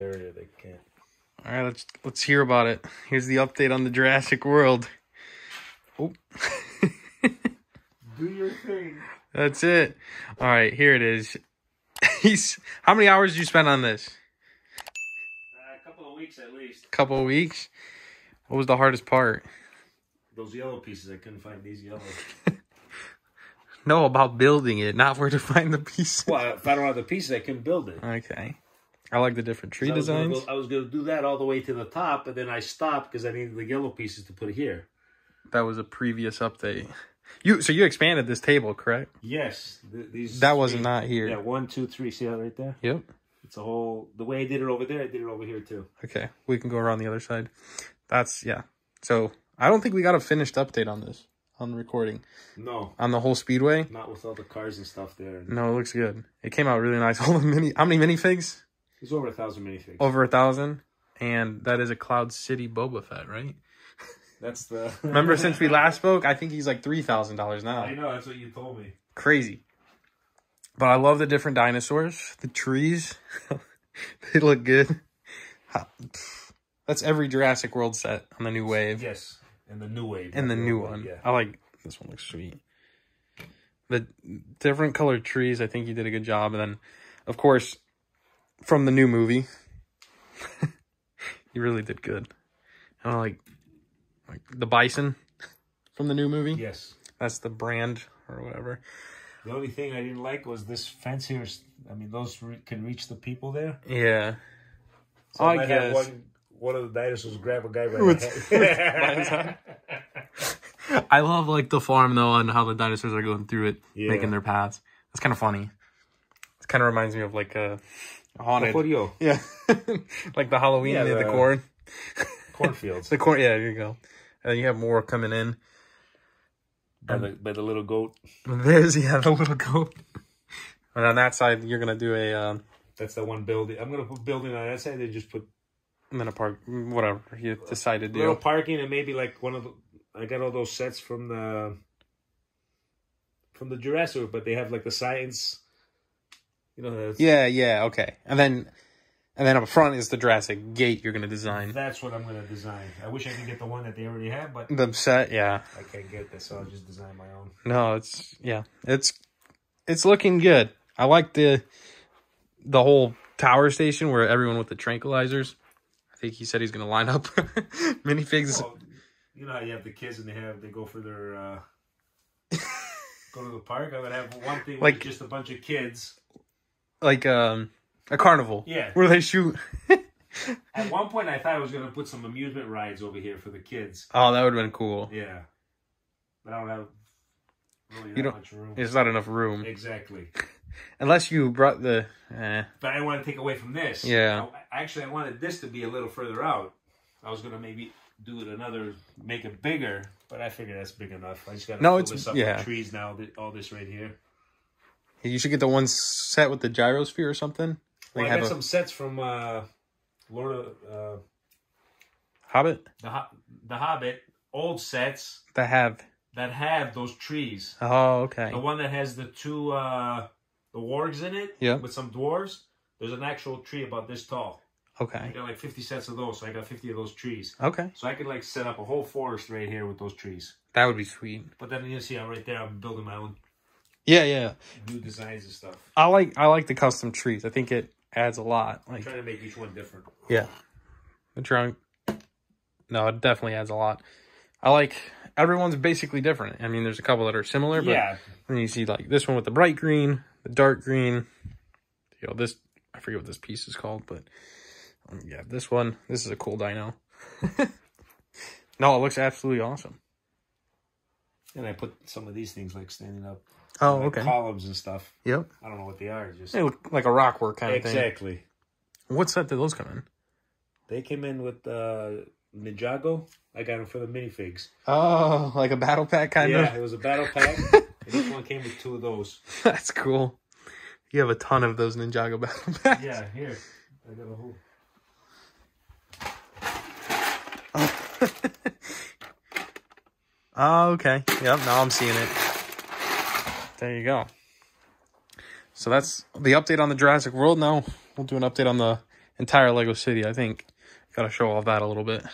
area they can't. All right, let's let's hear about it. Here's the update on the Jurassic World. Oh, Do your thing. that's it. All right, here it is. He's how many hours did you spend on this? Uh, a couple of weeks at least. couple of weeks. What was the hardest part? Those yellow pieces, I couldn't find these yellow. No, about building it, not where to find the pieces. well, if I don't have the pieces, I can't build it. Okay. I like the different tree I designs. go- I was going to do that all the way to the top, but then I stopped because I needed the yellow pieces to put here. That was a previous update. You so you expanded this table, correct? Yes, th- these. That wasn't not here. Yeah, one, two, three. See that right there? Yep. It's a whole. The way I did it over there, I did it over here too. Okay. We can go around the other side. That's yeah. So I don't think we got a finished update on this on the recording No, on the whole speedway. not with all the cars and stuff there. No, it looks good. It came out really nice. All the mini how many minifigs? It's over a thousand minifigs. Over a thousand. And that is a Cloud City Boba Fett, right? That's the. Remember since we last spoke, I think he's like three thousand dollars now. I know that's what you told me. crazy. But I love the different dinosaurs, the trees. they look good. That's every Jurassic World set on the new wave Yes, and the new wave. and the new old one. Yeah. I like this one looks sweet. The different colored trees, I think you did a good job. And then, of course, from the new movie, you really did good. I like, like the bison from the new movie. Yes. That's the brand or whatever. The only thing I didn't like was this fence here. I mean, those re- can reach the people there. Yeah. So I might have guess. one, one of the dinosaurs grab a guy by With- the head. I love like the farm though and how the dinosaurs are going through it, Yeah. making their paths. It's kind of funny. It kind of reminds me of like a haunted. Portillo, Yeah, like the Halloween Yeah, the the- corn. cornfields The corn. Yeah, there you go. And then you have more coming in. by the by the little goat. There's yeah the little goat. And on that side, you're gonna do a um, That's the one building. I'm gonna put building on that side. They just put and then a park, whatever you decide to little do. parking and maybe like one of the. I got all those sets from the from the Jurassic, but they have like the science. You know, that's, Yeah, yeah, okay. And then, and then up front is the Jurassic gate you're gonna design. that's what I'm gonna design. I wish I could get the one that they already have, but The set, yeah. I can't get this, so I'll just design my own. No, it's yeah, it's it's looking good. I like the the whole tower station where everyone with the tranquilizers. I think he said he's gonna line up minifigs. Well, you know how you have the kids and they have they go for their uh, go to the park. I would have one thing like just a bunch of kids. Like um a carnival. Yeah. Where they shoot. At one point, I thought I was going to put some amusement rides over here for the kids. Oh, that would have been cool. Yeah, but I don't have really that You don't- much room. There's not enough room. Exactly, Unless you brought the eh. but I want to take away from this. Yeah. I, actually, I wanted this to be a little further out. I was going to maybe do it another, make it bigger, but I figure that's big enough. I just got to No, fill it's- this up yeah. with trees now. All this right here. You should get the one set with the gyrosphere or something. Well, They I have got a some sets from uh, Lord of uh, Hobbit the Ho- the Hobbit, old sets that have. that have those trees. Oh, okay. The one that has the two uh, the wargs in it, Yeah. with some dwarves. There's an actual tree about this tall. Okay. I got like 50 sets of those, so I got 50 of those trees. Okay. So I could like set up a whole forest right here with those trees. That would be sweet. But then you see I'm right there I'm building my own Yeah, yeah. new designs and stuff. I like I like the custom trees. I think it adds a lot. I'm Like trying to make each one different. yeah, the trunk. No, it definitely adds a lot. I like everyone's basically different. I mean, there's a couple that are similar, but Yeah, then you see like this one with the bright green, the dark green. You know this. I forget what this piece is called, but um, yeah, this one. This is a cool dino. no, it looks absolutely awesome. And I put some of these things like standing up, Oh, like okay. columns and stuff. Yep. I don't know what they are. Just They look like a rock work kind of thing. exactly. What set did those come in? They came in with uh, Ninjago. I got them for the minifigs. Oh, like a battle pack kind yeah, of. Yeah, it was a battle pack. and each one came with two of those. That's cool. You have a ton of those Ninjago battle packs. Yeah, here. I got a whole. Oh, Oh, okay. Yep, now I'm seeing it. There you go. So that's the update on the Jurassic World. Now we'll do an update on the entire Lego City. I think got to show off that a little bit.